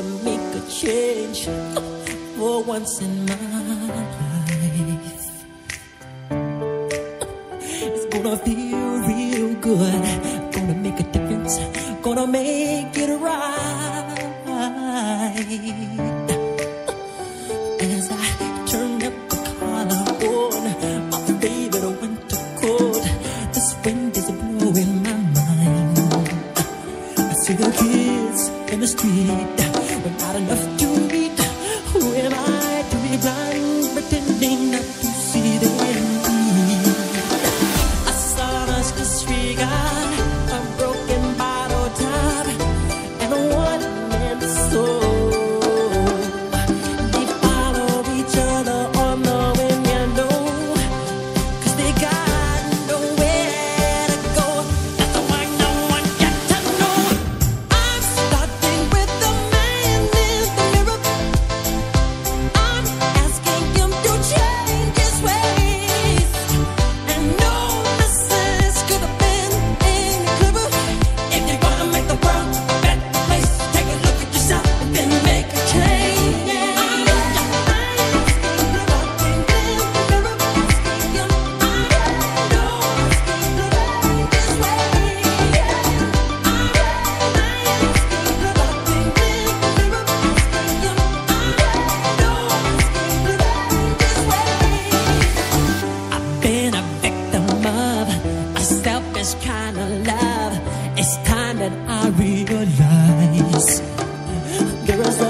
to make a change for once in my life. It's gonna feel real good. Gonna make a difference. Gonna make street. But not enough to eat. Who am I to be blind? I realize there is a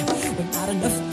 enough.